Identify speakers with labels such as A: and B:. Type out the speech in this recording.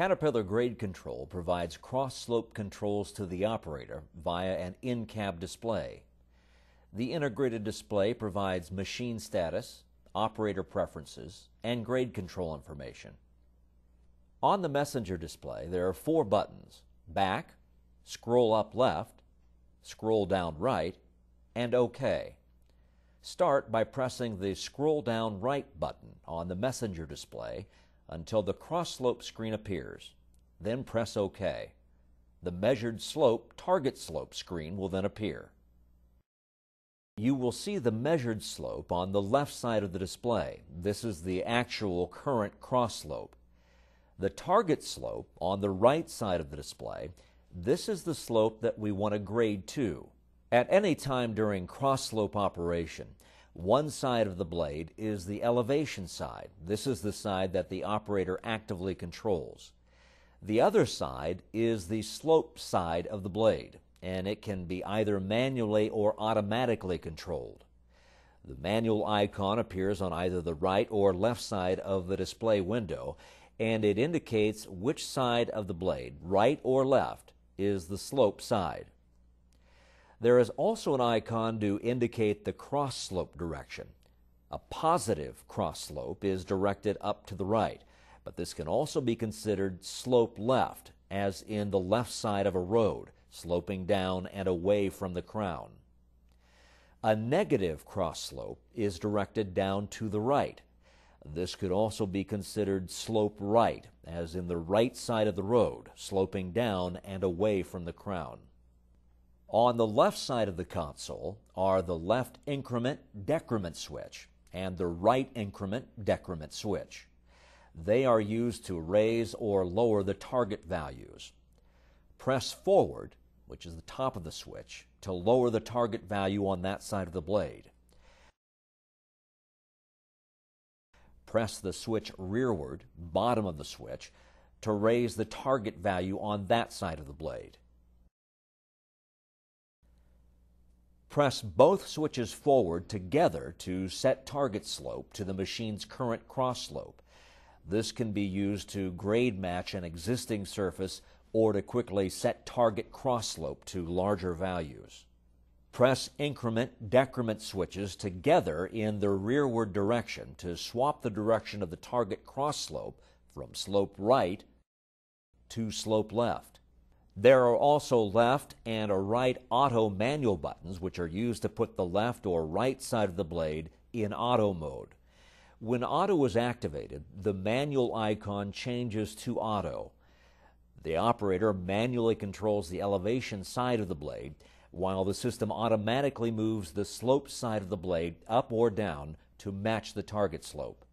A: Caterpillar Grade Control provides cross-slope controls to the operator via an in-cab display. The integrated display provides machine status, operator preferences, and grade control information. On the messenger display, there are four buttons back, scroll up left, scroll down right, and OK. Start by pressing the scroll down right button on the messenger display until the cross slope screen appears. Then press OK. The measured slope target slope screen will then appear. You will see the measured slope on the left side of the display. This is the actual current cross slope. The target slope on the right side of the display, this is the slope that we want to grade to. At any time during cross slope operation, one side of the blade is the elevation side. This is the side that the operator actively controls. The other side is the slope side of the blade, and it can be either manually or automatically controlled. The manual icon appears on either the right or left side of the display window, and it indicates which side of the blade, right or left, is the slope side. There is also an icon to indicate the cross slope direction. A positive cross slope is directed up to the right, but this can also be considered slope left, as in the left side of a road, sloping down and away from the crown. A negative cross slope is directed down to the right. This could also be considered slope right, as in the right side of the road, sloping down and away from the crown. On the left side of the console are the left increment decrement switch and the right increment decrement switch. They are used to raise or lower the target values. Press forward, which is the top of the switch, to lower the target value on that side of the blade. Press the switch rearward, bottom of the switch, to raise the target value on that side of the blade. Press both switches forward together to set target slope to the machine's current cross slope. This can be used to grade match an existing surface or to quickly set target cross slope to larger values. Press increment decrement switches together in the rearward direction to swap the direction of the target cross slope from slope right to slope left. There are also left and a right auto manual buttons which are used to put the left or right side of the blade in auto mode. When auto is activated, the manual icon changes to auto. The operator manually controls the elevation side of the blade while the system automatically moves the slope side of the blade up or down to match the target slope.